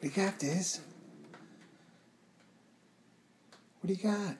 What do you got, Diz? What do you got?